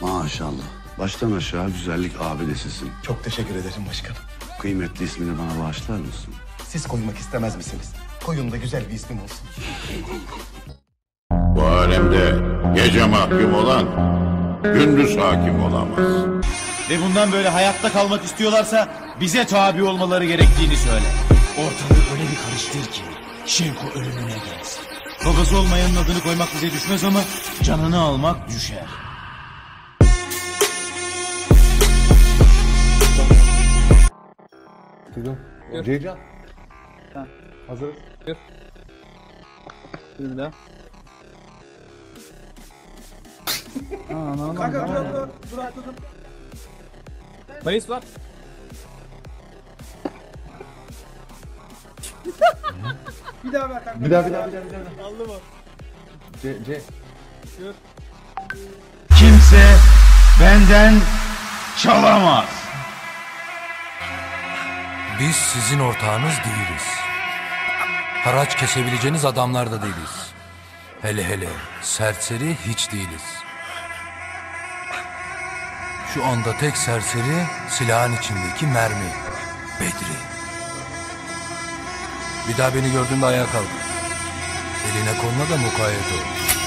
Maşallah. Baştan aşağı güzellik abidesisin. Çok teşekkür ederim başkanım. Kıymetli ismini bana bağışlar mısın? Siz koymak istemez misiniz? Koyun da güzel bir ismim olsun. Bu alemde gece mahkum olan gündüz hakim olamaz. Ve bundan böyle hayatta kalmak istiyorlarsa bize tabi olmaları gerektiğini söyle. Ortalığı öyle bir karıştır ki Şevko ölümüne gelsin. Babası olmayanın adını koymak bize düşmez ama canını almak düşer. Ceycan. Hazır. Gir. Bir daha. Kanka dur dur dur atladım. Mayıs var. bir daha ver kanka. Bir daha bir daha bir daha. Bir daha. Aldı mı? C, C. Kimse benden çalamaz. Biz sizin ortağınız değiliz. Haraç kesebileceğiniz adamlar da değiliz. Hele hele serseri hiç değiliz. Şu anda tek serseri silahın içindeki mermi. Bedri. Bir daha beni gördüğünde ayağa kalk. Eline koluna da mukayyet ol.